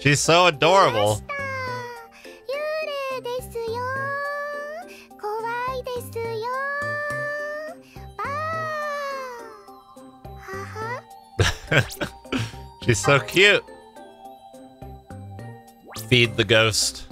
She's so adorable. She's so cute. Feed the ghost.